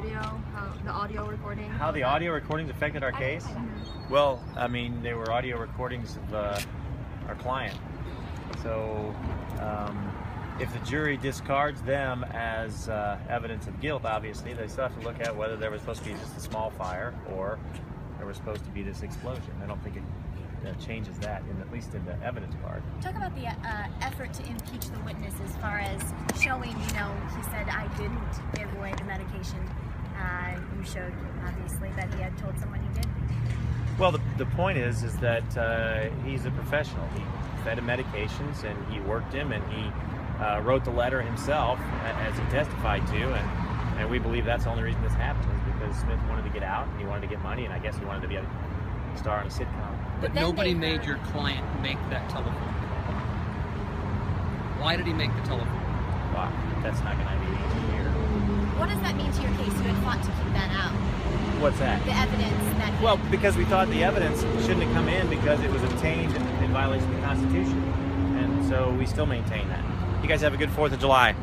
video, how the audio recording. How the audio recordings affected our case? Well, I mean, they were audio recordings of uh, our client. So, um, if the jury discards them as uh, evidence of guilt, obviously, they still have to look at whether there was supposed to be just a small fire or there was supposed to be this explosion. I don't think it uh, changes that, in at least in the evidence part. Talk about the uh, effort to impeach the witness as far as showing, you know, he said, I didn't give away the medication. Uh, you showed, obviously, that he had told someone he did. Well, the, the point is, is that uh, he's a professional. He fed him medications, and he worked him, and he uh, wrote the letter himself, as he testified to, and, and we believe that's the only reason this happened is because Smith wanted to get out, and he wanted to get money, and I guess he wanted to be a star on a sitcom. But then nobody made your client make that telephone call. Why did he make the telephone That's not going to be here. What does that mean to your case? You had fought to keep that out. What's that? The evidence that. Well, because we thought the evidence shouldn't have come in because it was obtained in, in violation of the Constitution, and so we still maintain that. You guys have a good Fourth of July.